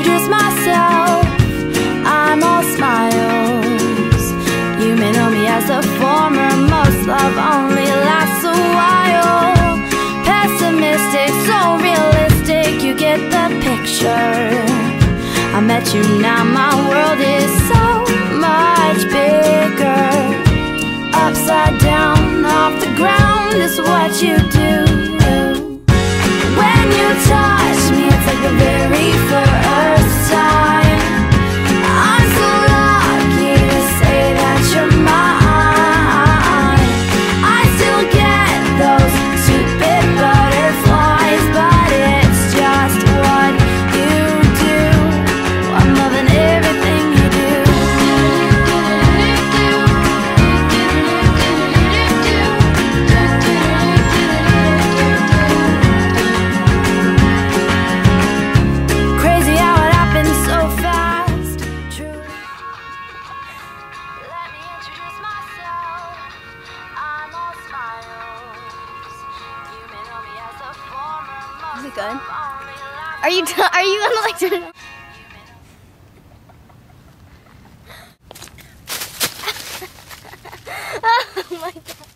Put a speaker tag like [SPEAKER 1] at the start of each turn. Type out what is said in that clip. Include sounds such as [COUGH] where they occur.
[SPEAKER 1] introduce myself. I'm all smiles. You may know me as the former most love only lasts a while. Pessimistic, so realistic, you get the picture. I met you now, my world is so much bigger. Upside down, off the ground is what you do. Is it good? Are you are you on the like [LAUGHS]
[SPEAKER 2] oh my god.